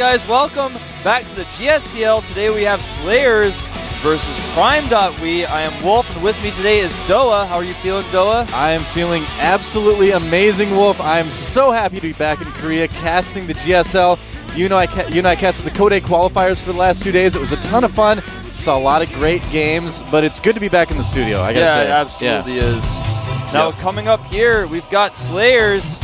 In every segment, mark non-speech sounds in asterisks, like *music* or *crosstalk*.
guys, welcome back to the GSTL. Today we have Slayers versus Prime.we. I am Wolf, and with me today is Doa. How are you feeling, Doa? I am feeling absolutely amazing, Wolf. I am so happy to be back in Korea casting the GSL. You know, I you and I casted the Code A qualifiers for the last two days. It was a ton of fun. Saw a lot of great games, but it's good to be back in the studio. I gotta yeah, say, it absolutely is. Now, Yep. coming up here, we've got Slayers.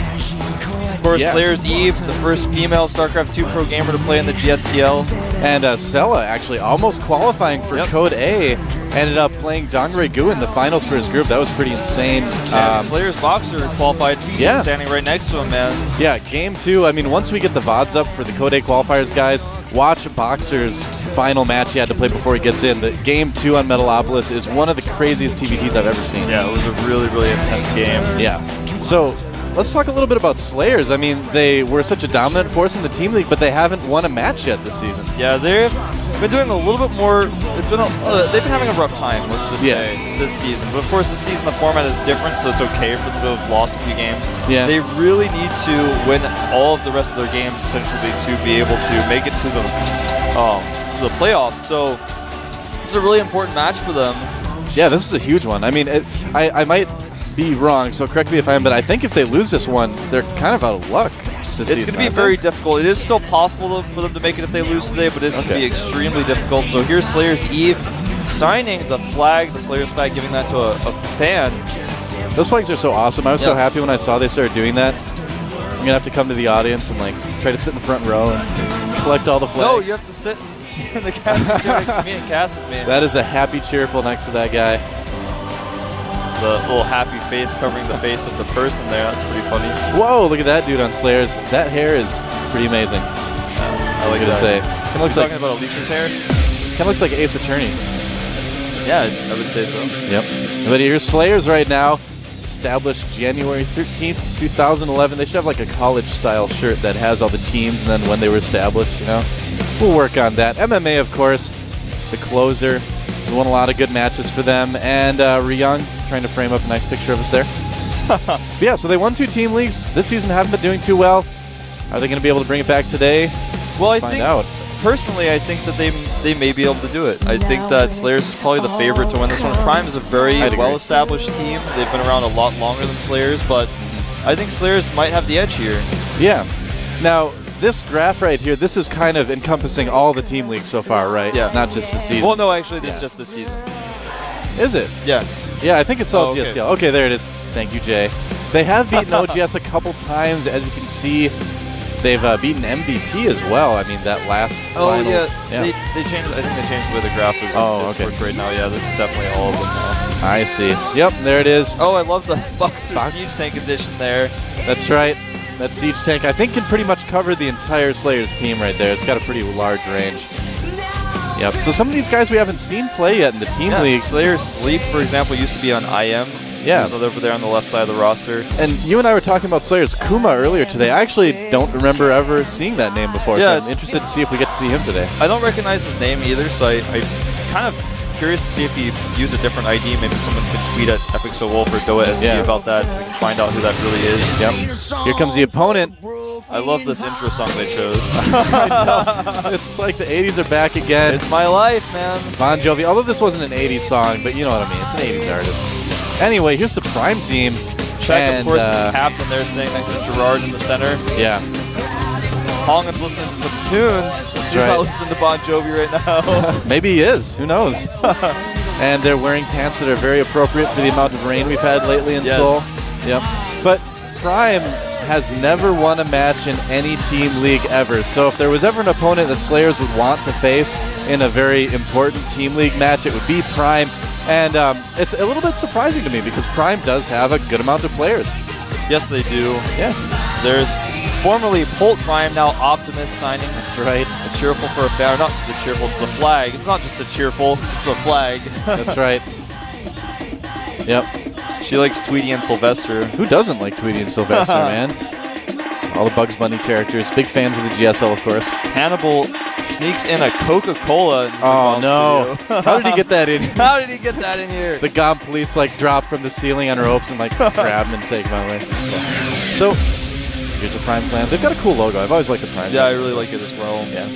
Of course, Yeah. Slayers Eve, the first female StarCraft 2 pro gamer to play in the GSTL. And uh, Sella actually almost qualifying for Yep. Code A, ended up playing DongRaeGu in the finals for his group. That was pretty insane. And Um, Slayers Boxer qualified, Yeah. standing right next to him, man. Yeah, game two. I mean, once we get the VODs up for the Code A qualifiers, guys, watch Boxer's final match he had to play before he gets in. The game two on Metalopolis is one of the craziest TVTs I've ever seen. Yeah, it was a really, really intense game. Yeah. So let's talk a little bit about Slayers. I mean, they were such a dominant force in the team league, but they haven't won a match yet this season. Yeah, they've been doing a little bit more. It's been a, uh, they've been having a rough time, let's just Yeah. say, this season. But of course, this season the format is different, so it's okay for them to have lost a few games. Yeah. They really need to win all of the rest of their games essentially to be able to make it to the um, to the playoffs. So this is a really important match for them. Yeah, this is a huge one. I mean, it, I, I might be wrong, so correct me if I am, but I think if they lose this one, they're kind of out of luck this It's going to be very difficult. It is still possible for them to make it if they lose today, but it's going to be extremely difficult. So here's Slayer's Eve signing the flag, the Slayer's flag, giving that to a, a fan. Those flags are so awesome. I was so happy when I saw they started doing that. I'm gonna have to come to the audience and like try to sit in the front row and collect all the flags. No, you have to sit in the casting chair next to me and cast with me. that is a happy, cheerful next to that guy. the little happy face covering the face of the person there. That's pretty funny. Whoa, look at that dude on Slayers. That hair is pretty amazing. I like to say. Of looks like talking about Alicia's hair? kind of looks like Ace Attorney. Yeah, I would say so. Yep. But here's Slayers right now. Established January 13th, 2011. They should have like a college style shirt that has all the teams and then when they were established, you know? We'll work on that. MMA, of course, the closer. Has won a lot of good matches for them. And uh, Ryung trying to frame up a nice picture of us there. *laughs* Yeah, so they won two team leagues. This season haven't been doing too well. Are they going to be able to bring it back today? Well, I Find think out. personally, I think that they they may be able to do it. I think that Slayers is probably the favorite to win this one. Prime is a very well-established team. They've been around a lot longer than Slayers, but I think Slayers might have the edge here. Yeah. Now, this graph right here, this is kind of encompassing all the team leagues so far, right? Yeah. Not just the season. Well, no, actually, this Yeah. is just the season. Is it? Yeah. Yeah, I think it's all Oh, okay. GSL. Okay, there it is. Thank you, Jay. They have beaten *laughs* OGS a couple times, as you can see. They've uh, beaten MVP as well. I mean, that last Oh finals. yeah, They, they changed. I think they changed the way the graph is, Oh, is okay. portrayed now. Yeah, this is definitely all of them now. I see. Yep, there it is. Oh, I love the *laughs* Boxer Box- Siege Tank edition there. That's right. That siege tank, I think, can pretty much cover the entire Slayers team right there. It's got a pretty large range. Yep. So some of these guys we haven't seen play yet in the team Yeah, league. Slayer Sleep, for example, used to be on IM. Yeah. Was over there on the left side of the roster. And you and I were talking about Slayers Kuma earlier today. I actually don't remember ever seeing that name before, Yeah. so I'm interested to see if we get to see him today. I don't recognize his name either, so I, I kind of curious to see if he used a different ID. Maybe someone can tweet at FXO Wolf or Doa SC Yeah. about that. We can find out who that really is. Yep. Here comes the opponent. I love this intro song they chose. *laughs* It's like the 80s are back again. it's my life, man. Bon Jovi. Although this wasn't an 80s song, but you know what I mean. It's an 80s artist. Anyway, here's the Prime team. Check, and, of course, uh, his captain there sitting next to Gerard in the center. Yeah. Hongin's listening to some tunes. He's right. not listening to Bon Jovi right now. *laughs* Maybe he is. Who knows? *laughs* and they're wearing pants that are very appropriate for the amount of rain we've had lately in Yes. Seoul. Yep. But Prime has never won a match in any team league ever. So if there was ever an opponent that Slayers would want to face in a very important team league match, it would be Prime. And um, it's a little bit surprising to me because Prime does have a good amount of players. yes, they do. Yeah, There's formerly Holt Prime, now Optimus signing. that's right. A cheerful for a fair, not just the cheerful, it's the flag. It's not just a cheerful, it's the flag. That's right. Yep. she likes Tweety and Sylvester. Who doesn't like Tweety and Sylvester, *laughs* man? All the Bugs Bunny characters. Big fans of the GSL, of course. Hannibal sneaks in a Coca-Cola. Oh no! How did he get that in? *laughs* How did he get that in here? The GOM police like drop from the ceiling on ropes and like *laughs* grab him and take him away. So Here's a Prime Clan. They've got a cool logo. I've always liked the Prime. Yeah, I really like it as well. yeah.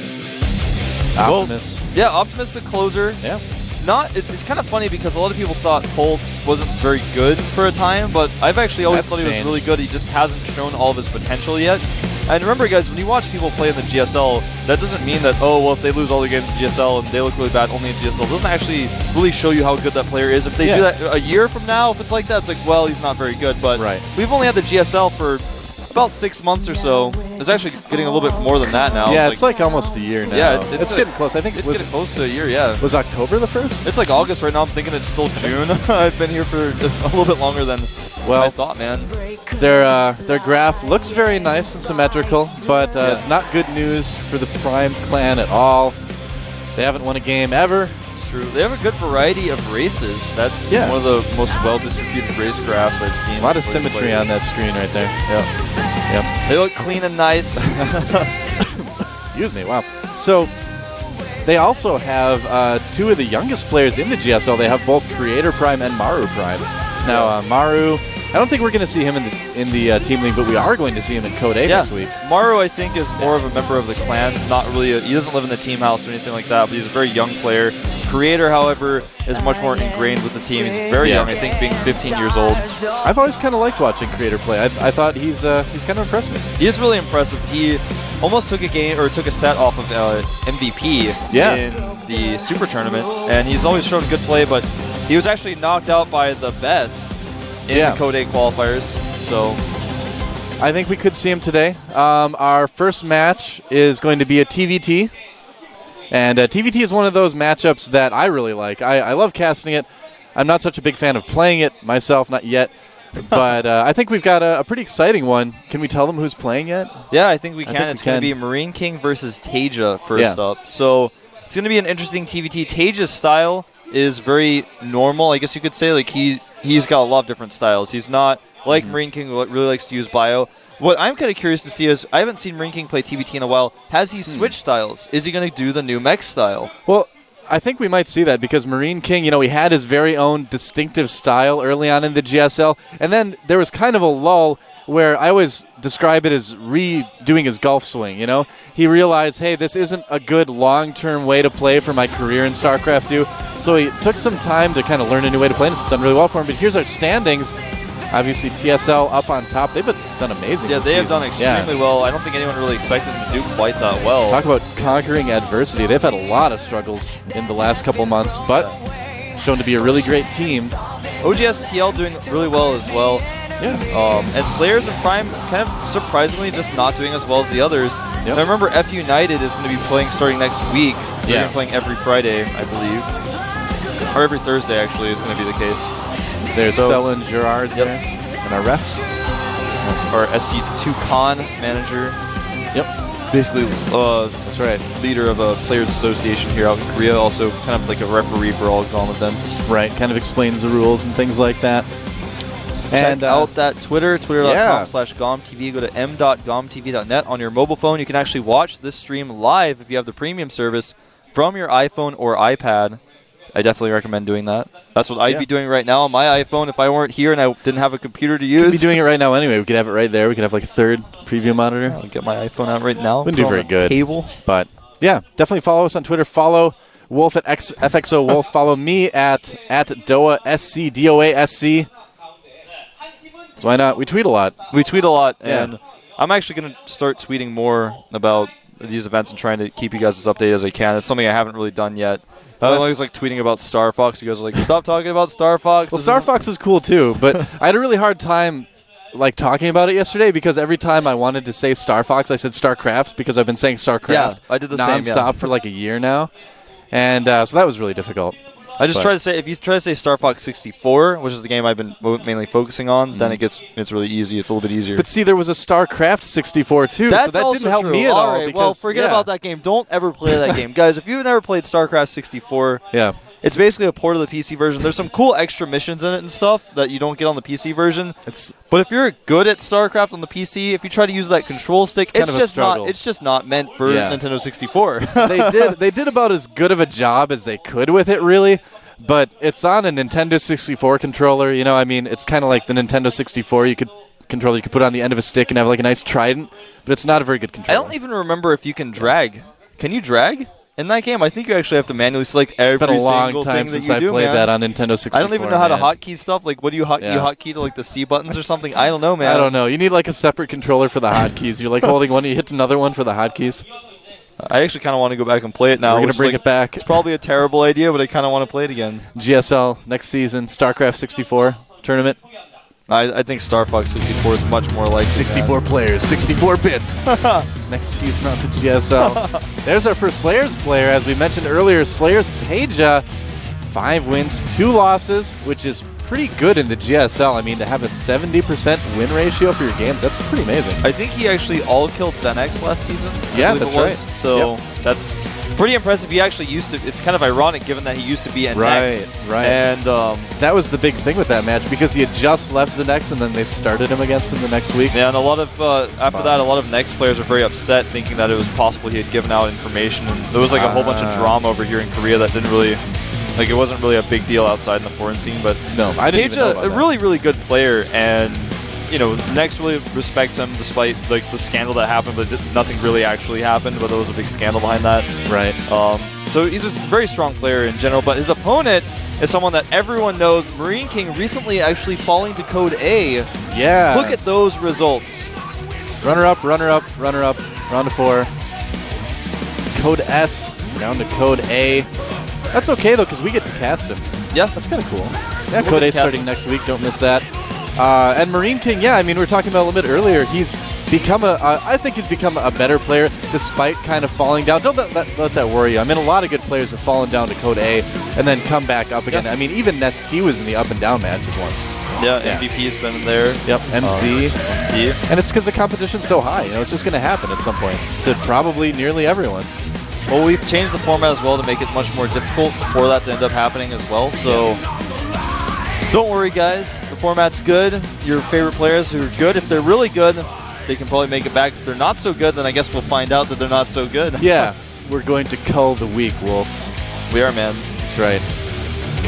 Well- Optimus. Yeah, Optimus the closer. yeah. Not it's, it's kind of funny because a lot of people thought Colt wasn't very good for a time, but I've actually always That's thought he was really good. He just hasn't shown all of his potential yet. And remember, guys, when you watch people play in the GSL, that doesn't mean that oh well, if they lose all their games in GSL and they look really bad only in GSL, it doesn't actually really show you how good that player is. If they do that a year from now, if it's like that, it's like well, he's not very good. But Right. we've only had the GSL for about six months or so. It's actually getting a little bit more than that now. yeah, it's like, almost a year now. Yeah, it's- it's a- getting close. I think it's it was, getting close to a year. Yeah. was October the first. It's like August right now. I'm thinking it's still June. *laughs* I've been here for a little bit longer than Well- I thought, man. Their uh, their graph looks very nice and symmetrical, but uh, Yeah. it's not good news for the Prime Clan at all. They haven't won a game ever. True. They have a good variety of races. That's Yeah. one of the most well-distributed race graphs I've seen. A lot of symmetry players. on that screen right there. Yep. Yep. They look clean and nice. *laughs* Excuse me. Wow. So they also have uh, two of the youngest players in the GSL. They have both Creator Prime and Maru Prime. Now uh, Maru, I don't think we're going to see him in the in the uh, team league, but we are going to see him in Code A yeah. next week. Maru, I think, is more of a member of the clan. Not really. A, he doesn't live in the team house or anything like that. But he's a very young player. Creator, however, is much more ingrained with the team. He's very Yeah. young. I think being 15 years old. I've always kind of liked watching Creator play. I, I thought he's uh, he's kind of impressed me. He is really impressive. He almost took a game or took a set off of uh, MVP Yeah. in the Super Tournament, and he's always shown good play. But he was actually knocked out by the best Yeah. the Code A qualifiers. So I think we could see him today. Um, our first match is going to be a TVT. And uh, TVT is one of those matchups that I really like. I, I love casting it. I'm not such a big fan of playing it myself, not yet. *laughs* but uh, I think we've got a, a pretty exciting one. Can we tell them who's playing yet? yeah, I think we can. think it's going to be. Marine King versus TaeJa first Yeah. up. So it's going to be an interesting TVT. TaeJa's style is very normal, I guess you could say. Like he he's got a lot of different styles. He's not like Mm-hmm. Marine King who really likes to use bio. What I'm kind of curious to see is I haven't seen Marine King play TVT in a while. Has Hmm. he switched styles? Is he going to do the new mech style? Well, I think we might see that because Marine King, you know, he had his very own distinctive style early on in the GSL, and then there was kind of a lull where I always describe it as redoing his golf swing. You know, he realized, hey, this isn't a good long-term way to play for my career in StarCraft 2, so he took some time to kind of learn a new way to play, and it's done really well for him. But here's our standings. Obviously, TSL up on top. They've been- done amazing. Yeah, this they have season. done extremely well. I don't think anyone really expected them to do quite that well. Talk about conquering adversity. They've had a lot of struggles in the last couple months, but shown to be a really great team. OGS TL doing really well as well. Yeah. Um, and Slayers and Prime kind of surprisingly just not doing as well as the others. Yep. Now remember, F United is going to be playing starting next week. They're Yeah. playing every Friday, I believe. Or every Thursday, actually, is going to be the case. There's So- Selin Gerard Yep. there. And our ref. Our SC2 Con manager. Yep. Basically, uh, That's right. leader of a players association here out in Korea. Also, kind of like a referee for all GOM events. Right. Kind of explains the rules and things like that. Check uh, out that Twitter, twitter.com yeah. slash gomtv. Go to m.gomtv.net on your mobile phone. You can actually watch this stream live if you have the premium service from your iPhone or iPad. I definitely recommend doing that. That's what I'd Yeah. be doing right now on my iPhone if I weren't here and I didn't have a computer to We'd use. be doing it right now anyway. We could have it right there. We could have like a third preview monitor. I'll get my iPhone out right now. Wouldn't do very good. Table. But yeah, definitely follow us on Twitter. Follow Wolf at X- FXO Wolf. Follow me at at Doa SC D O A S C. So why not? We tweet a lot. We tweet a lot, Yeah. and I'm actually going to start tweeting more about these events and trying to keep you guys as updated as I can. It's something I haven't really done yet. I always like tweeting about Star Fox. You guys are like, stop talking about Star Fox. Well, This Star Fox is cool too, but I had a really hard time like talking about it yesterday because every time I wanted to say Star Fox, I said StarCraft because I've been saying StarCraft Yeah, I did the same, nonstop yeah. for like a year now, and uh, so that was really difficult. I just But- try to say if you try to say Star Fox 64, which is the game I've been mainly focusing on, then it gets it's really easy. It's a little bit easier. Mm-hmm. But see, there was a StarCraft 64 too, That's so that also didn't help true. me at all. all. right, because, well, forget yeah. about that game. Don't ever play that game, guys. If you've never played StarCraft 64, Yeah, it's basically a port of the PC version. There's some cool extra missions in it and stuff that you don't get on the PC version. it's But if you're good at StarCraft on the PC, if you try to use that control stick, It's kind it's, of a just not it's just not meant for Yeah. Nintendo 64. *laughs* they did *laughs* they did about as good of a job as they could with it, really. But it's on a Nintendo 64 controller. You know, I mean, it's kind of like the Nintendo 64. You could controller you could put on the end of a stick and have like a nice trident, but it's not a very good controller. I don't even remember if you can drag. Can you drag in that game? I think you actually have to manually select every it's been a long single time thing since that you I do, played man. that on Nintendo 64. I don't even know how to hotkey stuff. Like, what do you hot Yeah. you hotkey to like the C buttons or something? I don't know, man. *laughs* I don't know. You need like a separate controller for the hotkeys. You're like holding one, you hit another one for the hotkeys. I actually kind of want to go back and play it now. We're gonna bring like, it back. It's probably a terrible idea, but I kind of want to play it again. GSL next season, StarCraft 64 tournament. I, I think Star Fox 64 is much more like 64 players, 64 bits. *laughs* Next season on the GSL. *laughs* There's our first Slayers player. As we mentioned earlier, Slayers TaeJa, five wins, two losses, which is pretty good in the GSL. I mean, to have a 70% win ratio for your games, that's pretty amazing. I think he actually all killed ZeNEX last season. I Yeah, that's right. So that's pretty impressive. He actually used to. It's kind of ironic given that he used to be at Right, Nex. right. And um, That was the big thing with that match because he had just left the next and then they started him against him the next week. yeah, and a lot of uh, after that, a lot of Nex players were very upset, thinking that it was possible he had given out information, and there was like a whole bunch of Ah. drama over here in Korea that didn't really. Like it wasn't really a big deal outside in the foreign scene, but No, I didn't TaeJa, about a really, really good player, and you know, Nex really respects him despite like the scandal that happened, but nothing really actually happened. But there was a big scandal behind that. Right. Um, so he's a very strong player in general, but his opponent is someone that everyone knows. Marine King recently actually falling to Code A. Yeah. Look at those results. Runner up, runner up, runner up, round of four. Code S, down to code A. That's okay though, because we get to cast him. Yeah, That's kind of cool. Yeah, We'll code A starting him. next week. Don't miss that. Uh, and Marine King, yeah, I mean, we were talking about a little bit earlier. He's become a, uh, I think he's become a better player despite kind of falling down. Don't let, let, let that worry you. I mean, a lot of good players have fallen down to Code A and then come back up again. I mean, even NesTea was in the up and down matches once. yeah. Yeah. MVP's been there. Yep, MC. Uh, MC. And it's because the competition's so high. You know, it's just going to happen at some point to probably nearly everyone. Well, we've changed the format as well to make it much more difficult for that to end up happening as well. So don't worry, guys. The format's good. Your favorite players who are good, if they're really good, they can probably make it back. If they're not so good, then I guess we'll find out that they're not so good. *laughs* Yeah, we're going to cull the week, Wolf. we are, man. That's right.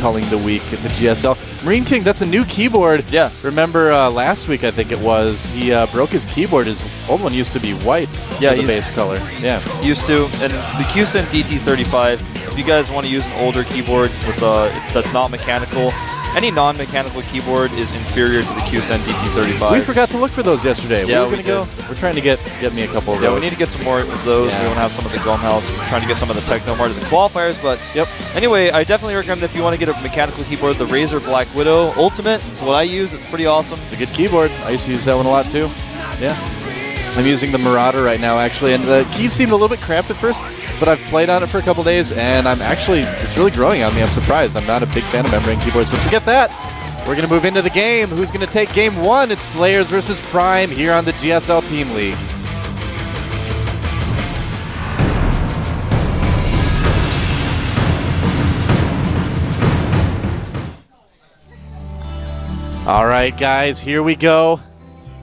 Culling the week at the GSL. Marine King, that's a new keyboard. Yeah. Remember uh, last week, I think it was, he uh, broke his keyboard. His old one used to be white Yeah, the base color. Yeah. Used to, and the QSENN DT35. If you guys want to use an older keyboard with uh, it's, that's not mechanical, any non-mechanical keyboard is inferior to the QSENN DT35. We forgot to look for those yesterday. Yeah, we were we going to go. We're trying to get get me a couple of Yeah, those. we need to get some more of those. Yeah. We want to have some of the GOM House. We're trying to get some of the Techno Mart of the qualifiers, but Yep. Anyway, I definitely recommend if you want to get a mechanical keyboard, the Razer Black Widow Ultimate. It's what I use. It's pretty awesome. It's a good keyboard. I used to use that one a lot too. Yeah. I'm using the Marauder right now, actually, and the keys seemed a little bit cramped at first, but I've played on it for a couple days, and I'm actually, it's really growing on me. I'm surprised. I'm not a big fan of membrane keyboards, but forget that. We're going to move into the game. Who's going to take game one? It's Slayers versus Prime here on the GSL Team League. All right, guys, here we go.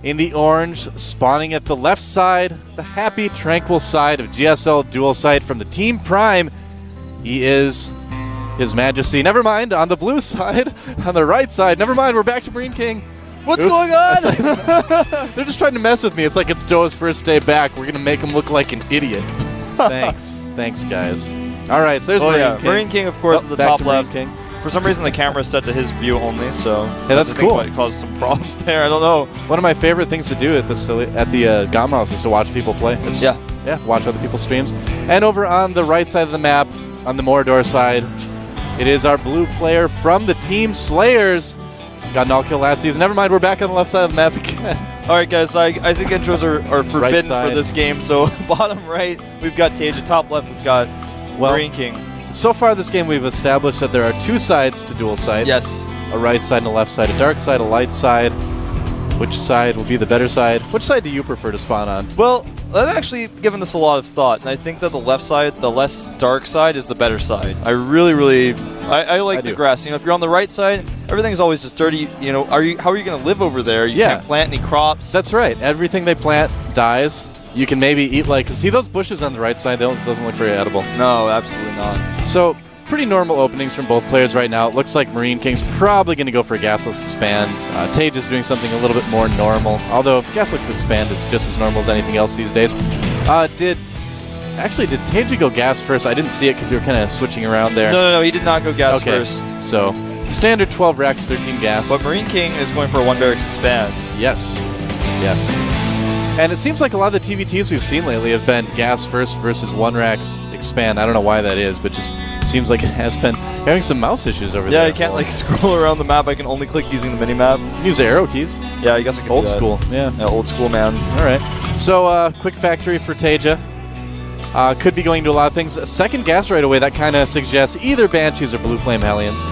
In the orange, spawning at the left side, the happy, tranquil side of GSL Dual Sight from the Team Prime. He is His Majesty. Never mind, on the blue *laughs* side, on the right side. Never mind, we're back to Marine King. What's Oops. going on? *laughs* *laughs* They're just trying to mess with me. It's like it's Joe's first day back. We're gonna make him look like an idiot. Thanks, thanks, guys. All right, so there's oh Marine yeah, King. Marine King, of course, Oh, the top to left. King. For some reason, the camera is set to his view only, so that's I think cool. Might cause some problems *laughs* there. I don't know. One of my favorite things to do at the at the uh, GOM house is to watch people play. It's, Yeah. yeah, watch other people's streams. And over on the right side of the map, on the Morador side, it is our blue player from the Team Slayers. Got an all kill last season. Never mind, we're back on the left side of the map *laughs* again. All right, guys. I, I think intros are, are forbidden for this game. So *laughs* bottom right, we've got TaeJa. Top left, we've got Well- Marine King. So far this game, we've established that there are two sides to dual sight. Yes. A right side and a left side. A dark side, a light side. Which side will be the better side? Which side do you prefer to spawn on? Well, I've actually given this a lot of thought, and I think that the left side, the less dark side, is the better side. I really, really, I, I like I the do. grass. You know, if you're on the right side, everything's always just dirty. You know, are you? How are you going to live over there? You Yeah. can't plant any crops. That's right. Everything they plant dies. You can maybe eat like see those bushes on the right side. Those doesn't look very edible. no, absolutely not. So pretty normal openings from both players right now. It looks like Marine King's probably going to go for a Gasless Expand. Uh, TaeJa is doing something a little bit more normal, although Gasless Expand is just as normal as anything else these days. Uh, did Actually, did TaeJa go gas first? I didn't see it because you were kind of switching around there. No, no, no, he did not go gas okay. first. So, standard 12 racks, 13 gas. But Marine King is going for a one barracks expand. Yes. Yes. And it seems like a lot of the TVTs we've seen lately have been gas first versus one racks expand. I don't know why that is, but just seems like it has been having some mouse issues over yeah, there. Yeah, I can't like *laughs* scroll around the map. I can only click using the mini map. You can use the arrow keys. Yeah, I guess I can. Old school. Yeah. yeah. Old school, man. All right. So, uh, quick factory for TaeJa. Uh, could be going to a lot of things. A second gas right away, that kind of suggests either Banshees or Blue Flame Hellions.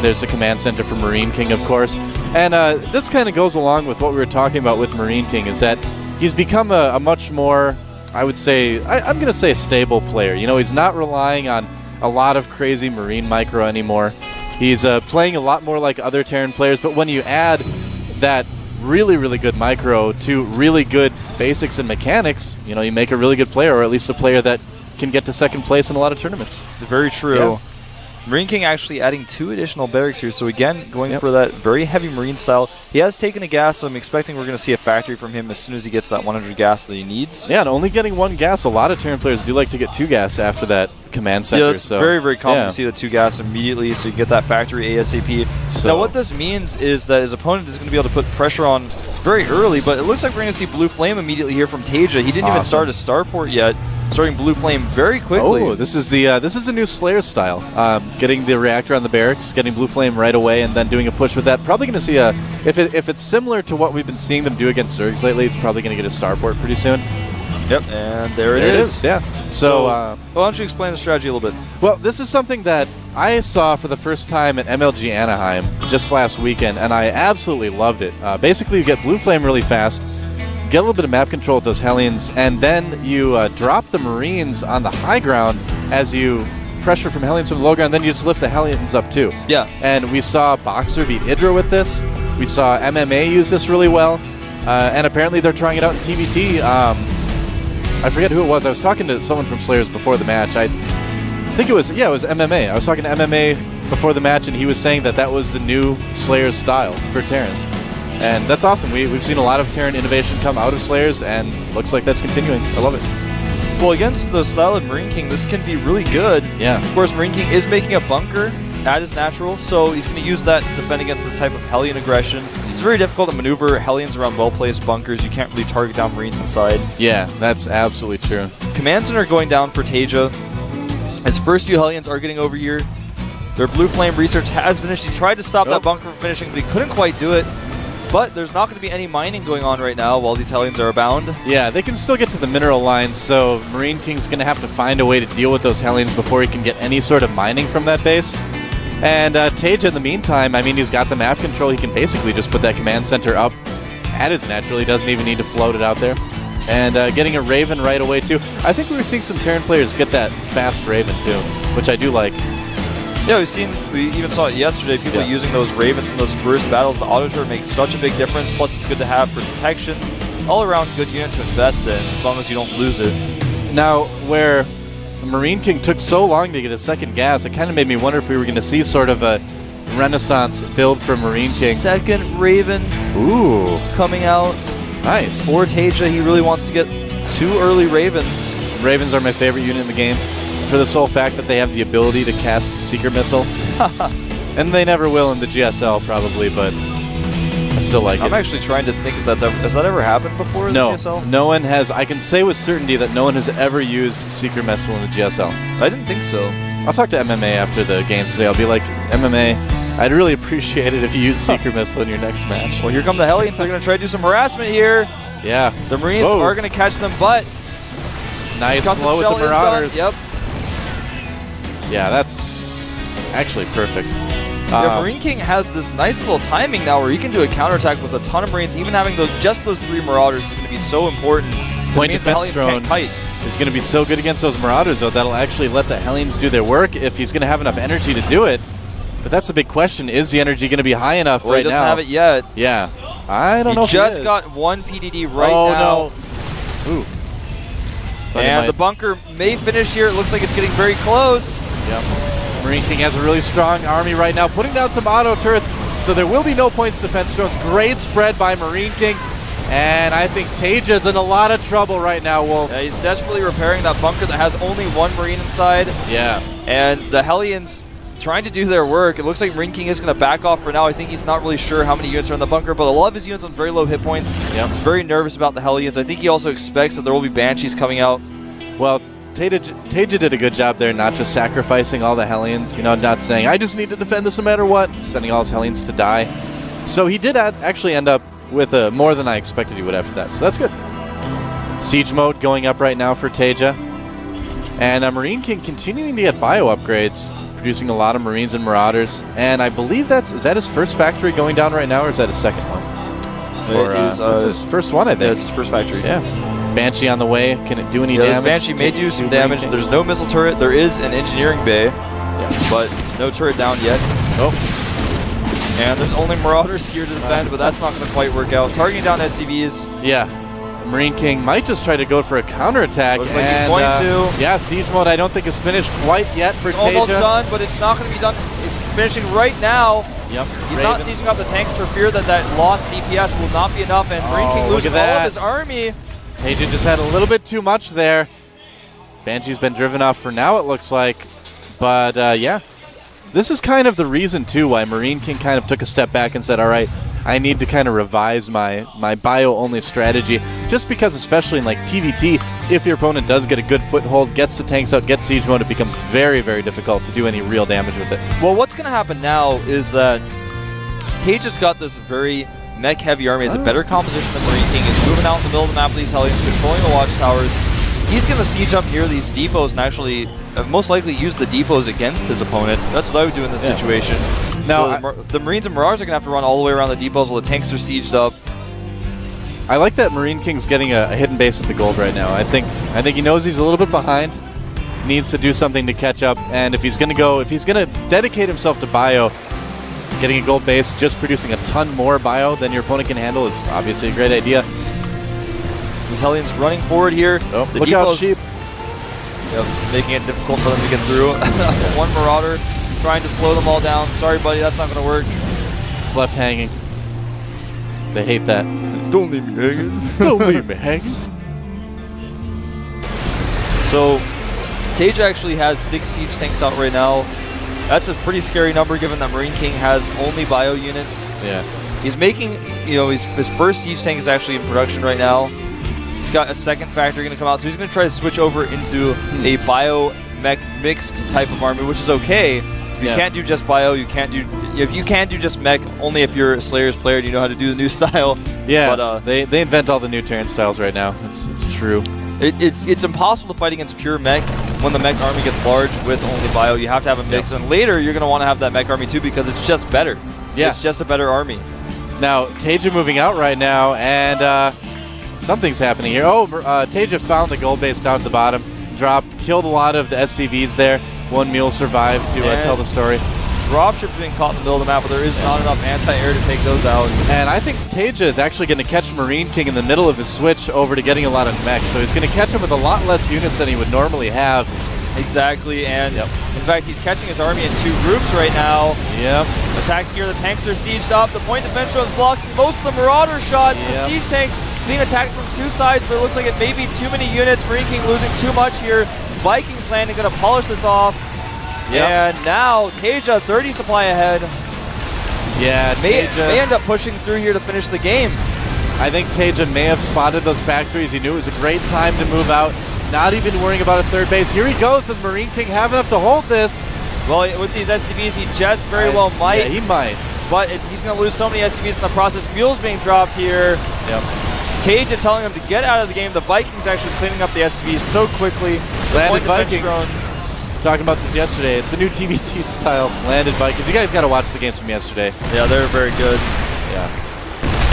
There's the command center for Marine King, of course. And uh, this kind of goes along with what we were talking about with Marine King, is that he's become a, a much more, I would say, I, I'm going to say a stable player. You know, he's not relying on a lot of crazy Marine micro anymore. He's uh, playing a lot more like other Terran players, but when you add that really, really good micro to really good basics and mechanics, you know, you make a really good player, or at least a player that can get to second place in a lot of tournaments. Very true. Yeah. Marine King actually adding two additional barracks here, so again, going yep. for that very heavy Marine style. He has taken a gas, so I'm expecting we're going to see a factory from him as soon as he gets that 100 gas that he needs. Yeah, and only getting one gas, a lot of Terran players do like to get two gas after that command center. Yeah, it's so. very, very common yeah. to see the two gas immediately, so you get that factory ASAP. So now, what this means is that his opponent is going to be able to put pressure on very early, but it looks like we're going to see Blue Flame immediately here from TaeJa. He didn't awesome. even start a starport yet, starting Blue Flame very quickly. Oh, this is the uh, this is a new Slayer style. Um, getting the reactor on the barracks, getting Blue Flame right away, and then doing a push with that. Probably going to see a if it, if it's similar to what we've been seeing them do against Zergs lately, it's probably going to get a starport pretty soon. Yep, and there, there it is. is. Yeah. So, so uh, why don't you explain the strategy a little bit? Well, this is something that I saw for the first time at MLG Anaheim just last weekend, and I absolutely loved it. Uh, basically, you get Blue Flame really fast, get a little bit of map control with those Hellions, and then you uh, drop the Marines on the high ground as you pressure from Hellions from the low ground, then you just lift the Hellions up too. Yeah. And we saw Boxer beat Idra with this. We saw MMA use this really well. Uh, and apparently they're trying it out in TVT. Um, I forget who it was. I was talking to someone from Slayers before the match. I I think it was, yeah, it was MMA. I was talking to MMA before the match, and he was saying that that was the new Slayers style for Terrans. And that's awesome. We, we've seen a lot of Terran innovation come out of Slayers, and looks like that's continuing. I love it. Well, against the style of Marine King, this can be really good. Yeah. Of course, Marine King is making a bunker. That is natural, so he's going to use that to defend against this type of Hellion aggression. It's very difficult to maneuver Hellions around well-placed bunkers. You can't really target down Marines inside. Yeah, that's absolutely true. Command Center going down for TaeJa. His first few Hellions are getting over here. Their Blue Flame research has finished. He tried to stop that bunker from finishing, but he couldn't quite do it. But there's not going to be any mining going on right now while these Hellions are abound. Yeah, they can still get to the mineral lines, so Marine King's going to have to find a way to deal with those Hellions before he can get any sort of mining from that base. And uh, TaeJa, in the meantime, I mean, he's got the map control. He can basically just put that command center up at his natural. He doesn't even need to float it out there and uh, getting a Raven right away too. I think we were seeing some Terran players get that fast Raven too, which I do like. Yeah, we've seen, we even saw it yesterday, people yeah. using those Ravens in those first battles. The auto turret makes such a big difference, plus it's good to have for protection. All around good unit to invest in, as long as you don't lose it. Now, where Marine King took so long to get a second gas, it kind of made me wonder if we were going to see sort of a renaissance build for Marine King. Second Raven Ooh. coming out. Nice. For TaeJa, he really wants to get two early Ravens. Ravens are my favorite unit in the game for the sole fact that they have the ability to cast Seeker Missile. *laughs* and they never will in the GSL, probably, but I still like I'm it. I'm actually trying to think if that's ever, has that ever happened before in no, the GSL? No one has. I can say with certainty that no one has ever used Seeker Missile in the GSL. I didn't think so. I'll talk to MMA after the games today. I'll be like, MMA, I'd really appreciate it if you use Seeker Missile in your next match. Well, here come the Hellions. They're going to try to do some harassment here. Yeah. The Marines Whoa. are going to catch them, but... Nice slow with the Marauders. Yep. Yeah, that's actually perfect. Yeah, um, Marine King has this nice little timing now where he can do a counterattack with a ton of Marines. Even having those just those three Marauders is going to be so important. Point defense drone is going to be so good against those Marauders, though, that'll actually let the Hellions do their work if he's going to have enough energy to do it. But that's the big question. Is the energy going to be high enough well, right now? he doesn't have it yet. Yeah. I don't know. he know just got one PDD right oh, now. Oh, no. Ooh. and the bunker may finish here. It looks like it's getting very close. Yep. Marine King has a really strong army right now, putting down some auto turrets, so there will be no points defense drones. Great spread by Marine King. And I think TaeJa's in a lot of trouble right now, Wolf. Yeah, he's desperately repairing that bunker that has only one Marine inside. Yeah. And the Hellions trying to do their work. It looks like Marine King is going to back off for now. I think he's not really sure how many units are in the bunker, but a lot of his units on very low hit points. Yep. He's very nervous about the Hellions. I think he also expects that there will be Banshees coming out. Well, TaeJa, TaeJa did a good job there, not just sacrificing all the Hellions, you know, not saying, I just need to defend this no matter what, sending all his Hellions to die. So he did actually end up with uh, more than I expected he would after that. So that's good. Siege mode going up right now for TaeJa. And uh, Marine King continuing to get bio upgrades, producing a lot of Marines and Marauders. And I believe that's, is that his first factory going down right now, or is that his second one? For, It uh, is, uh, that's his first one, I think. That's his first factory. Yeah. Banshee on the way. Can it do any Yeah, damage? Banshee may do some damage. There's no missile turret. There is an engineering bay, Yeah. but no turret down yet. Oh, And there's only Marauders here to defend, but that's not going to quite work out. Targeting down SCVs. yeah. Marine King might just try to go for a counterattack. Looks like he's going uh, to. Yeah, siege mode I don't think is finished quite yet for It's almost done, but it's not going to be done. It's finishing right now. Yep. He's not seizing up the tanks for fear that that lost DPS will not be enough, and Marine Oh, King at all of his army. TaeJa just had a little bit too much there. Banshee's been driven off for now, it looks like. But uh, yeah, this is kind of the reason too why Marine King kind of took a step back and said, "All right, I need to kind of revise my my bio only strategy." Just because, especially in like TVT, if your opponent does get a good foothold, gets the tanks out, gets siege mode, it becomes very very difficult to do any real damage with it. Well, what's going to happen now is that TaeJa's got this very mech-heavy army. Has a better composition than Marine King. He's moving out in the middle of the map with these Hellions, controlling the watchtowers. He's going to siege up here these depots and actually uh, most likely use the depots against his opponent. That's what I would do in this Yeah. situation. Now, So the, Mar- the Marines and Marauders are going to have to run all the way around the depots while the tanks are sieged up. I like that Marine King's getting a, a hidden base at the gold right now. I think I think he knows he's a little bit behind. Needs to do something to catch up. And if he's gonna go, if he's gonna dedicate himself to bio, getting a gold base, just producing a ton more bio than your opponent can handle is obviously a great idea. These Hellions running forward here. Oh, the look out, sheep! Yep, making it difficult for them to get through. *laughs* One Marauder trying to slow them all down. Sorry, buddy, that's not going to work. It's left hanging. They hate that. Don't leave me hanging. *laughs* Don't leave me hanging. So, TaeJa actually has six siege tanks out right now. That's a pretty scary number given that Marine King has only bio units. Yeah. He's making, you know, his, his first siege tank is actually in production right now. He's got a second factory going to come out, so he's going to try to switch over into hmm. a bio mech mixed type of army, which is okay. You Yeah. can't do just bio. You can't do if you can do just mech only if you're a Slayer's player and you know how to do the new *laughs* style. Yeah. But uh, they they invent all the new Terran styles right now. It's it's true. it, it's it's impossible to fight against pure mech when the mech army gets large with only bio. You have to have a mix, and later you're going to want to have that mech army too because it's just better. Yeah. It's just a better army. Now, TaeJa moving out right now, and uh, something's happening here. Oh, uh, TaeJa found the gold base down at the bottom, dropped, killed a lot of the SCVs there. One mule survived to uh, tell the story. Dropships being caught in the middle of the map, but there is not enough anti-air to take those out. And I think TaeJa is actually going to catch Marine King in the middle of his switch over to getting a lot of mechs. So he's going to catch him with a lot less units than he would normally have. Exactly, and Yep. in fact, he's catching his army in two groups right now. Yep. Attacking here, the tanks are sieged up. The point defense is blocking most of the Marauder shots. Yep. The siege tanks being attacked from two sides, but it looks like it may be too many units. Marine King losing too much here. Vikings landing, going to polish this off. Yep. And now TaeJa, 30 supply ahead, Yeah, may, TaeJa. may end up pushing through here to finish the game. I think TaeJa may have spotted those factories. He knew it was a great time to move out. Not even worrying about a third base. Here he goes. Does Marine King have enough to hold this? Well, with these SCVs, he just very well might. Yeah, he might. but he's going to lose so many SCVs in the process. Mules being dropped here. Yep. TaeJa telling him to get out of the game. The Vikings actually cleaning up the SCVs so quickly. The Landed Vikings. Talking about this yesterday. It's the new TVT style landed Vikings. You guys got to watch the games from yesterday. Yeah, they're very good. Yeah.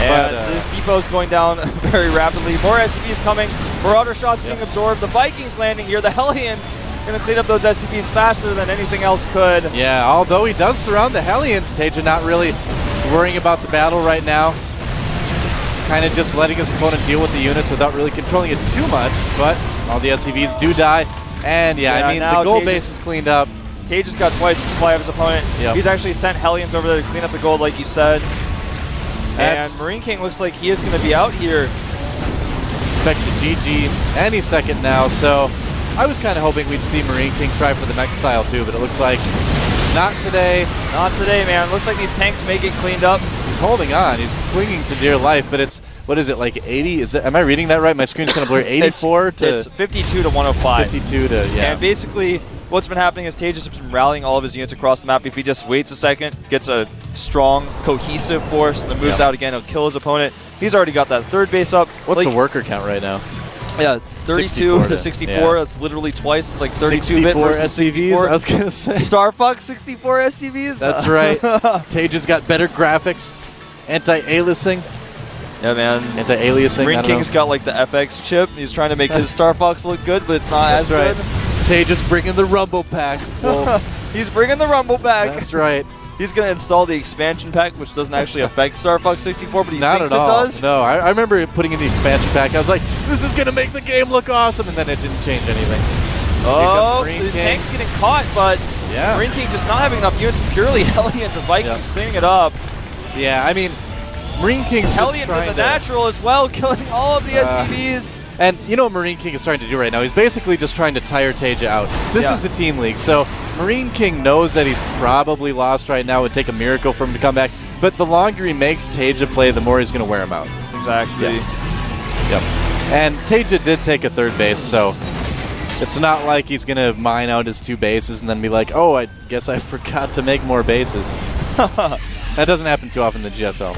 And But, uh, this depot's going down *laughs* very rapidly. More SCVs coming. More Marauder shots being Yep. absorbed. The Vikings landing here. The Hellions going to clean up those SCVs faster than anything else could. Yeah, although he does surround the Hellions, TaeJa not really worrying about the battle right now. Kind of just letting his opponent deal with the units without really controlling it too much. But all the SCVs do die. And yeah, Yeah, I mean, the gold base is cleaned up. TaeJa just got twice the supply of his opponent. Yep. He's actually sent Hellions over there to clean up the gold, like you said. That's- and Marine King looks like he is going to be out here. Expect the GG any second now. So I was kind of hoping we'd see Marine King try for the next style too, but it looks like not today. Not today, man. Looks like these tanks may get cleaned up. He's holding on. He's clinging to dear life, but it's what is it like 80? Is it? Am I reading that right? My screen's kind of blurry. 84 it's, to it's 52 to 105. 52 to yeah. And basically, what's been happening is TaeJa has been rallying all of his units across the map. If he just waits a second, gets a strong, cohesive force, and then moves Yep. out again, he'll kill his opponent. He's already got that third base up. What's Like, the worker count right now? Yeah, 32 64 to to- 64. yeah. That's literally twice. It's like 32 bit 64 versus SCVs. 64. I was gonna say. Star Fox 64 SCVs. That's right. *laughs* TaeJa has got better graphics, anti-aliasing, Yeah, man. anti-aliasing. I Marine don't King's know. got like the FX chip. He's trying to make his Star Fox look good, but it's not That's as right. good. TaeJa is bringing the Rumble Pack. Well, *laughs* He's bringing the Rumble back. that's right. *laughs* He's going to install the expansion pack, which doesn't actually affect Star Fox 64, but he Not thinks at it all. does. No, I, I remember putting in the expansion pack. I was like, this is gonna make the game look awesome, and then it didn't change anything. Oh, his King. tank's getting caught, but Yeah. Marine King just not having enough units. Purely *laughs* Hellions and Vikings Yeah. cleaning it up. Yeah, I mean, Marine King's just Hellions in the to, natural as well, killing all of the Uh, SCVs. And you know what Marine King is trying to do right now? He's basically just trying to tire TaeJa out. This Yeah. is a team league, so Marine King knows that he's probably lost right now. It would take a miracle for him to come back. But the longer he makes TaeJa play, the more he's going to wear him out. Exactly. Yep. And TaeJa did take a third base, so it's not like he's going to mine out his two bases and then be like, oh, I guess I *laughs* forgot to make more bases. *laughs* that doesn't happen too often in the GSL.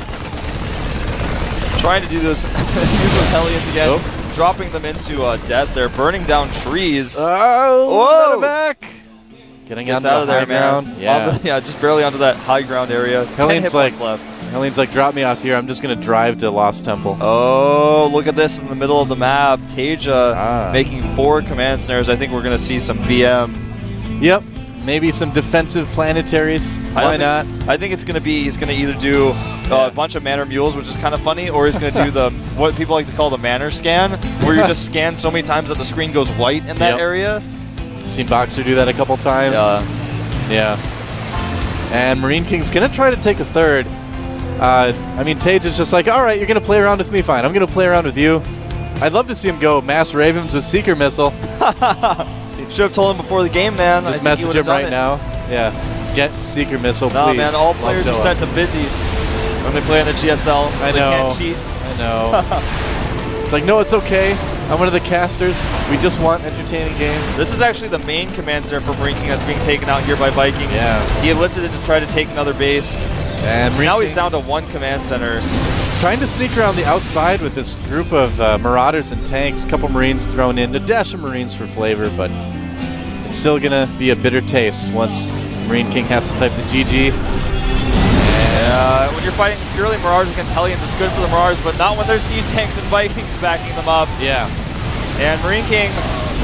Trying to do this, *laughs* use those Hellions again, Nope. dropping them into uh, death. They're burning down trees. Oh, Whoa! back! Getting Gets onto out the of there, man. ground. Yeah. The- *laughs* yeah, just barely onto that high ground area. Ten hit like- left. Helene's like, drop me off here. I'm just going to drive to Lost Temple. Oh, look at this in the middle of the map. TaeJa Ah. making four command snares. I think we're going to see some BM. Yep. Maybe some defensive planetaries. Why don't not? think- I think it's going to be he's going to either do uh, a bunch of manner mules, which is kind of funny, or he's going to do the *laughs* what people like to call the manner scan, where you just *laughs* scan so many times that the screen goes white in that Yep. area. Seen Boxer do that a couple times. Yeah. Yeah. And Marine King's going to try to take a third. Uh, I mean, TaeJa is just like, all right, you're going to play around with me, fine. I'm going to play around with you. I'd love to see him go mass Ravens with Seeker Missile. *laughs* Should have told him before the game, man. Just message him right it. now. Yeah. Get Seeker Missile, No, please. man, all Love players are Doa. set to busy when they play on the GSL. so I know. can't cheat. I know. it's like, no, it's okay. I'm one of the casters. We just want entertaining games. This is actually the main command center for Marine King that's being taken out here by Vikings. Yeah. He had lifted it to try to take another base. And Marine now he's down to one command center. trying to sneak around the outside with this group of uh, Marauders and tanks. A couple Marines thrown in. A dash of Marines for flavor, but it's still going to be a bitter taste once Marine King has to type the GG. Uh, when you're fighting purely Marauders against Hellions, it's good for the Marauders, but not when there's siege tanks and Vikings backing them up. Yeah. And Marine King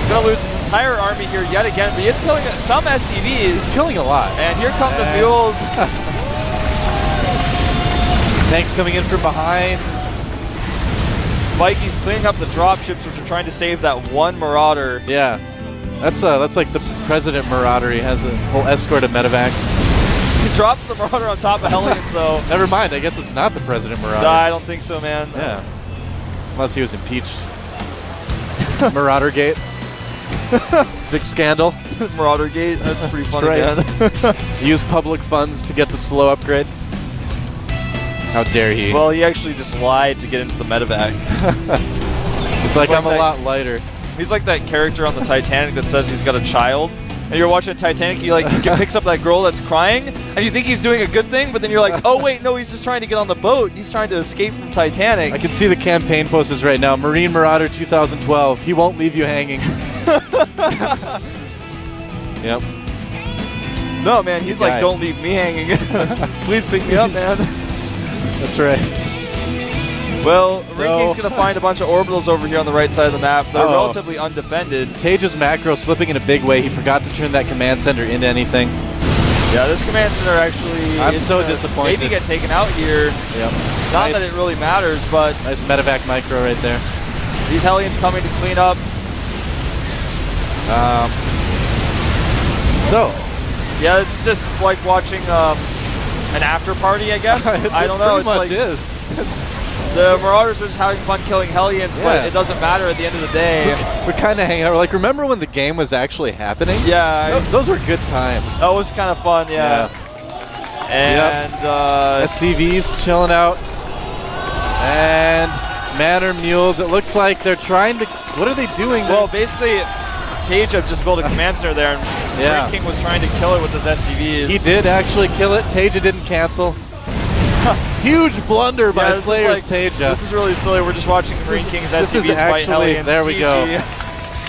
gonna lose his entire army here yet again, but he is killing some SCVs. He's killing a lot. And here come the mules. *laughs* Tanks coming in from behind. Vikings cleaning up the dropships, which are trying to save that one Marauder. Yeah. That's uh, that's like the President Marauder. He has a whole escort of medevacs. He drops the Marauder on top of Hellions, *laughs* though. Never mind. I guess it's not the President Marauder. Nah, I don't think so, man. Yeah. Unless he was impeached. *laughs* Marauder Gate. it's a big scandal. *laughs* Marauder Gate, that's pretty That's funny, right. man. He used public funds to get the slow upgrade. How dare he? well, he actually just lied to get into the medevac. it's like, like I'm a lot lighter. He's like that character on the Titanic that says he's got a child. And you're watching Titanic, he like *laughs* picks up that girl that's crying, and you think he's doing a good thing, but then you're like, oh wait, no, he's just trying to get on the boat. He's trying to escape from Titanic. I can see the campaign posters right now. Marine Marauder 2012. He won't leave you hanging. *laughs* yep. no, man, he's like, don't leave me hanging. *laughs* Please pick me up, man. That's right. Well, So- Ring gonna find a bunch of orbitals over here on the right side of the map. They're Uh-oh. relatively undefended. TaeJa's macro slipping in a big way. He forgot to turn that command center into anything. Yeah, this command center actually. I'm so disappointed. Maybe get taken out here. Yep. Not nice, that it really matters, but nice medevac micro right there. these Hellions coming to clean up. Um, so, Yeah, this is just like watching um, an after party, I guess. *laughs* I don't know. Pretty It's much like is. *laughs* It's, the Marauders are just having fun killing Hellions, Yeah. but it doesn't matter at the end of the day. we're kind of hanging out. We're like, remember when the game was actually happening? yeah, Tho- Those were good times. that was kind of fun. Yeah, and uh, SCV's chilling out. And Manner Mules, it looks like they're trying to. What are they doing? well, basically, TaeJa just built a command center there, and Yeah. King was trying to kill it with his SCVs. he did actually kill it. TaeJa didn't cancel. Huge blunder by Yeah, this Slayer's like- TaeJa. This is really silly. We're just watching Green is- King's this is fight actually- there we go. *laughs*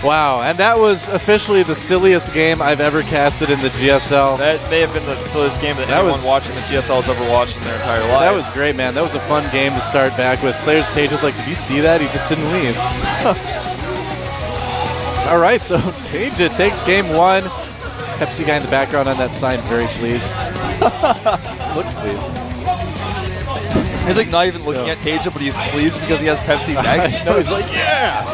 Wow, and that was officially the silliest game I've ever casted in the GSL. That may have been the silliest game that, That anyone was- watching the GSL has ever watched in their entire life. That was great, man. That was a fun game to start back with. Slayer's TaeJa's like, did you see that? He just didn't leave. *laughs* All right, so *laughs* TaeJa takes game one. Pepsi guy in the background on that sign, very pleased. Looks pleased. He's like not even looking So- at TaeJa, but he's pleased because he has Pepsi *laughs* next. no, he's like, yeah.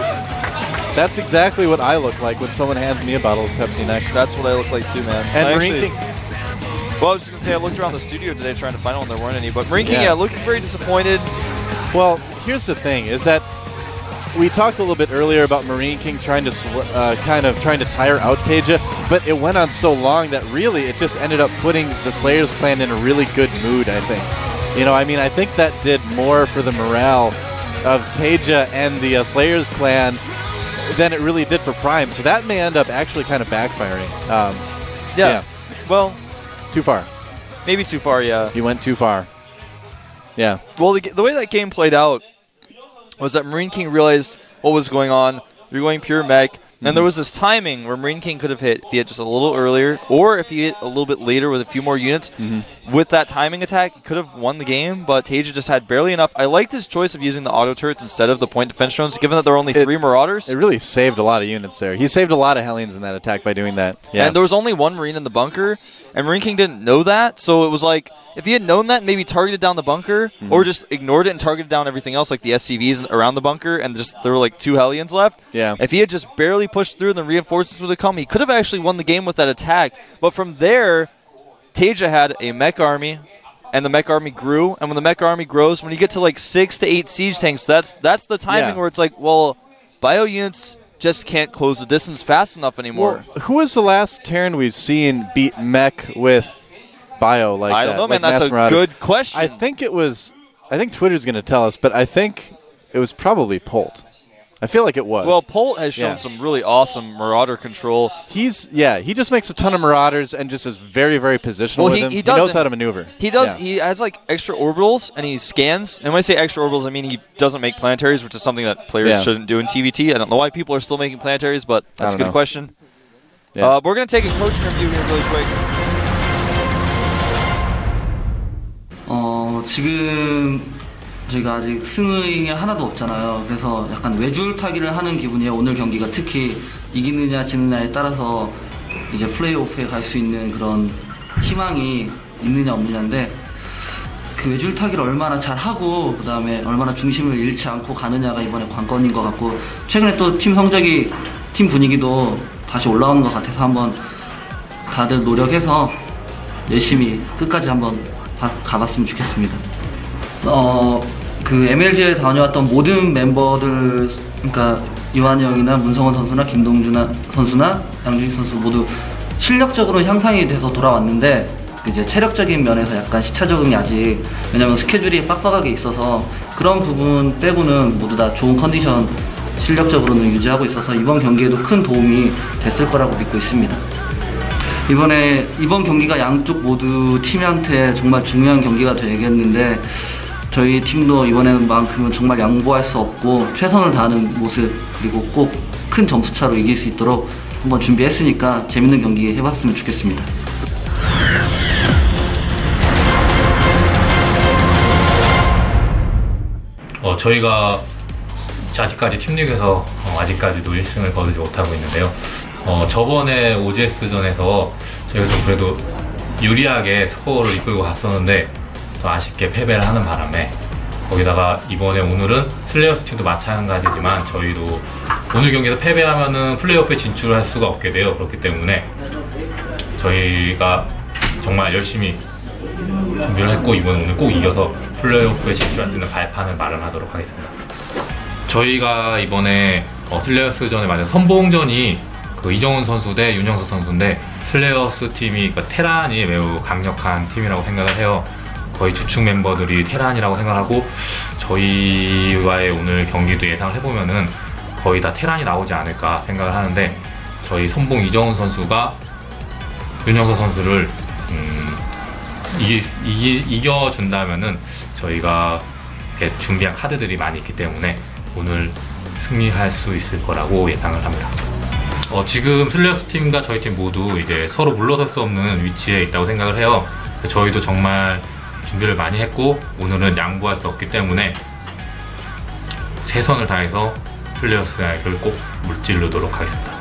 That's exactly what I look like when someone hands me a bottle of Pepsi next. That's what I look like too, man. and I Marine actually- King, Well, I was just gonna say I looked around the studio today trying to find one. There weren't any, but Marine King, Yeah. yeah, looking very disappointed. Well, here's the thing: is that we talked a little bit earlier about Marine King trying to uh, kind of trying to tire out TaeJa, but it went on so long that really it just ended up putting the Slayers clan in a really good mood. I think. You know, I mean, I think that did more for the morale of TaeJa and the uh, Slayers clan than it really did for Prime. So that may end up actually kind of backfiring. Um, Yeah. Well, too far. maybe too far. Yeah. You went too far. Yeah. Well, the, the way that game played out was that Marine King realized what was going on. You're going pure mech. And there was this timing where Marine King could have hit if he hit just a little earlier, or if he hit a little bit later with a few more units. With that timing attack, he could have won the game, but TaeJa just had barely enough. I liked his choice of using the auto turrets instead of the point defense drones, given that there are only It- three Marauders. It really saved a lot of units there. He saved a lot of Hellions in that attack by doing that. Yeah. And there was only one Marine in the bunker, and Marine King didn't know that. So it was like, if he had known that, maybe targeted down the bunker, Mm-hmm. or just ignored it and targeted down everything else, like the SCVs around the bunker, and just there were like two Hellions left. Yeah. If he had just barely pushed through and the reinforcements would have come, he could have actually won the game with that attack. But from there, TaeJa had a mech army. And the mech army grew, and when the mech army grows, when you get to like six to eight siege tanks, that's that's the timing Yeah. where it's like, well, bio units just can't close the distance fast enough anymore. Well, who was the last Terran we've seen beat mech with bio like I don't know, like man. That's a good question. I think it was. I think Twitter's going to tell us, but I think it was probably Polt. I feel like it was. well, Polt has shown Yeah. some really awesome Marauder control. he's yeah. He just makes a ton of Marauders and just is very very positional Well, with he- him. he knows doesn't- how to maneuver. He does. Yeah. He has like extra orbitals, and he scans. And when I say extra orbitals, I mean he doesn't make planetaries, which is something that players Yeah. shouldn't do in TVT. I don't know why people are still making planetaries, but that's a don't good know. question. Yeah. Uh, but we're gonna take a coaching review here really quick. 어, 지금 저희가 아직 승의가 하나도 없잖아요. 그래서 약간 외줄 타기를 하는 기분이에요. 오늘 경기가 특히 이기느냐 지느냐에 따라서 이제 플레이오프에 갈 수 있는 그런 희망이 있느냐 없느냐인데 그 외줄 타기를 얼마나 잘 하고 그 다음에 얼마나 중심을 잃지 않고 가느냐가 이번에 관건인 것 같고 최근에 또 팀 성적이 팀 분위기도 다시 올라오는 것 같아서 한번 다들 노력해서 열심히 끝까지 한번 가- 가봤으면 좋겠습니다. 어, 그 MLG에 다녀왔던 모든 멤버들, 그러니까 이완이 형이나 문성원 선수나 김동준 선수나 양준익 선수 모두 실력적으로는 향상이 돼서 돌아왔는데 그 이제 체력적인 면에서 약간 시차 적응이 아직 왜냐면 스케줄이 빡빡하게 있어서 그런 부분 빼고는 모두 다 좋은 컨디션 실력적으로는 유지하고 있어서 이번 경기에도 큰 도움이 됐을 거라고 믿고 있습니다. 이번에 이번 경기가 양쪽 모두 팀한테 정말 중요한 경기가 되겠는데 저희 팀도 이번에만큼은 정말 양보할 수 없고 최선을 다하는 모습 그리고 꼭 큰 점수 차로 이길 수 있도록 한번 준비했으니까 재밌는 경기 해봤으면 좋겠습니다. 어, 저희가 아직까지 팀리그에서 어, 아직까지도 1승을 거두지 못하고 있는데요. 어, 저번에 OGS전에서 저희가 좀 그래도 유리하게 스코어를 이끌고 갔었는데 또 아쉽게 패배를 하는 바람에 거기다가 이번에 오늘은 슬레이어스 팀도 마찬가지지만 저희도 오늘 경기에서 패배하면은 플레이오프에 진출할 수가 없게 돼요. 그렇기 때문에 저희가 정말 열심히 준비를 했고 이번 오늘 꼭 이겨서 플레이오프에 진출할 수 있는 발판을 마련하도록 하겠습니다. 저희가 이번에 어, 슬레이어스전에 맞은 선봉전이 그 이정훈 선수 대 윤영석 선수인데 슬레이어스 팀이 그 테란이 매우 강력한 팀이라고 생각을 해요. 거의 주축 멤버들이 테란이라고 생각하고 저희와의 오늘 경기도 예상을 해보면은 거의 다 테란이 나오지 않을까 생각을 하는데 저희 선봉 이정훈 선수가 윤영석 선수를 음, 이기, 이겨준다면은 저희가 준비한 카드들이 많이 있기 때문에 오늘 승리할 수 있을 거라고 예상을 합니다. 어, 지금 슬레어스 팀과 저희 팀 모두 이제 서로 물러설 수 없는 위치에 있다고 생각을 해요. 저희도 정말 준비를 많이 했고 오늘은 양보할 수 없기 때문에 최선을 다해서 플레이어스를 꼭 물질르도록 하겠습니다.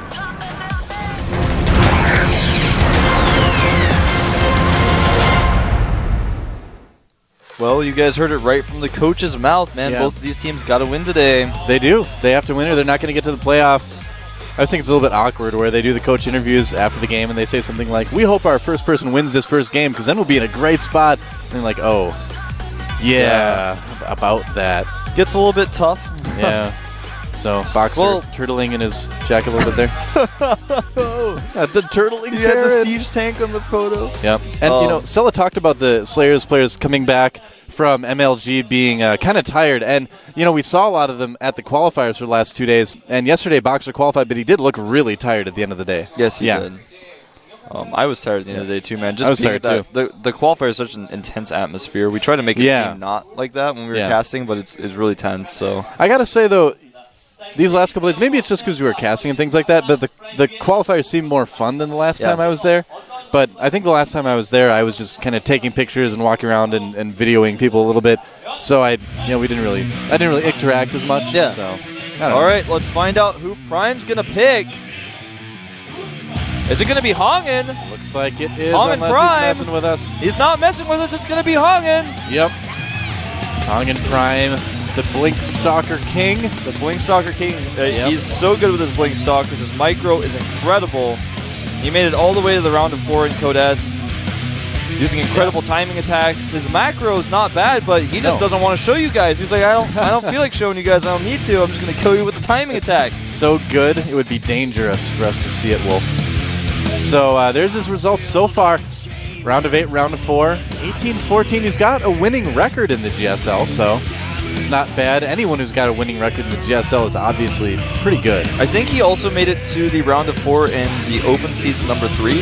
Well, you guys heard it right from the coach's mouth, man. Yeah. Both of these teams got to win today. They do. They have to win or they're not going to get to the playoffs. I just think it's a little bit awkward where they do the coach interviews after the game and they say something like, "We hope our first person wins this first game because then we'll be in a great spot." And they're like, "Oh, yeah, about that, Gets a little bit tough. yeah." so Boxer Well- turtling in his jacket a little bit there. *laughs* Uh, the turtling. You had the siege tank on the photo. Yep. And you know, Um, Sella talked about the Slayers players coming back from MLG being uh, kind of tired, and you know we saw a lot of them at the qualifiers for the last two days. And yesterday, Boxer qualified, but he did look really tired at the end of the day. Yes, he yeah. did. Um, I was tired at the end of the day too, man. Just I was tired, at that- The the qualifier is such an intense atmosphere. We try to make it Yeah. seem not like that when we were Yeah. casting, but it's it's really tense. So I gotta say though, these last couple days, maybe it's just because we were casting and things like that, but the the qualifiers seemed more fun than the last Yeah. time I was there. But I think the last time I was there, I was just kind of taking pictures and walking around and, and videoing people a little bit. So I, you know, we didn't really, I didn't really interact as much. Yeah. So, all know. right, let's find out who Prime's gonna pick. Is it gonna be HongUn? Looks like it is, Hong and unless Prime. he's messing with us. He's not messing with us. It's gonna be HongUn. Yep. HongUn Prime, the Blink Stalker King. The Blink Stalker King. Uh, Yep. He's so good with his Blink Stalkers. His micro is incredible. He made it all the way to the round of four in Code S. Using incredible timing attacks. His macro is not bad, but he just No. doesn't want to show you guys. He's like, I don't, I don't feel like showing you guys. I don't need to. I'm just gonna kill you with the timing attack. So good, it would be dangerous for us to see it, Wolf. So uh, there's his results so far. Round of eight, round of four. 18-14. He's got a winning record in the GSL, so it's not bad. Anyone who's got a winning record in the GSL is obviously pretty good. I think he also made it to the round of four in the open season number three.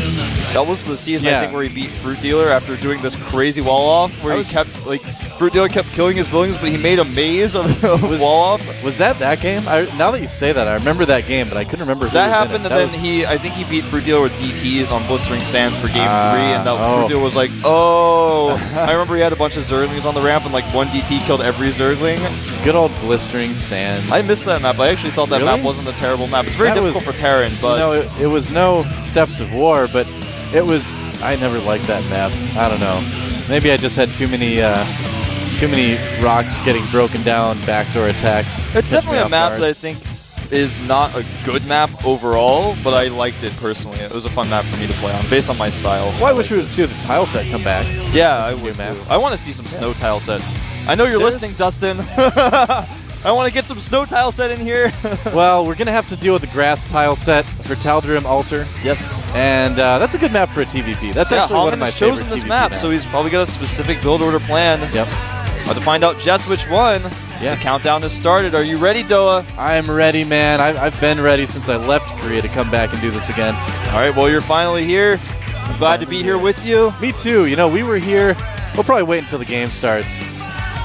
That was the season I think where he beat Fruit Dealer after doing this crazy wall off, where I he kept like Fruit Dealer kept killing his buildings, but he made a maze of of wall off. Was that that game? I, now that you say that, I remember that game, but I couldn't remember That was happened, and That then was- he, I think he beat Fruit Dealer with DTs on Blistering Sands for game Ah, three, and that oh. Fruit Dealer was like, oh. *laughs* I remember he had a bunch of Zerglings on the ramp, and like one DT killed every Zergling. Good old blistering sands. I missed that map. I actually thought that Really? map wasn't a terrible map. It's very That difficult was- for Terran, but no, it, it was no Steps of War, but it was. I never liked that map. I don't know. Maybe I just had too many, uh, too many rocks getting broken down, backdoor attacks. It's definitely a map guard. that I think is not a good map overall, but I liked it personally. It was a fun map for me to play on, based on my style. Well, I wish we would see the tile set come back. Yeah, I would too. I want to see some snow tile set. I know you're There's- listening, Dustin. *laughs* I want to get some snow tile set in here. *laughs* well, we're gonna have to deal with the grass tile set for Tal'Darim Altar, yes. and uh, that's a good map for a TVP. That's Yeah, actually one of my has chosen this TVP map, maps. so he's probably got a specific build order plan. Yep. About to find out just which one. Yeah. The countdown has started. Are you ready, Doa? I am ready, man. I, I've been ready since I left Korea to come back and do this again. All right, well, you're finally here. I'm glad to be here with you. Me too. You know, we were here. We'll probably wait until the game starts.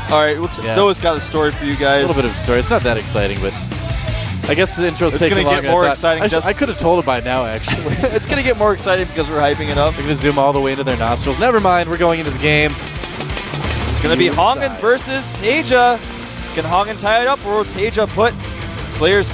All right, well, t- Yeah. Doa's got a story for you guys. A little bit of a story. It's not that exciting, but I guess the intro's It's taking gonna get longer than I more exciting I, just- I could have told it by now, actually. *laughs* it's gonna get more exciting because we're hyping it up. We're gonna zoom all the way into their nostrils. Never mind. We're going into the game. It's gonna be HongUn versus TaeJa. Can HongUn tie it up, or will TaeJa put Slayer's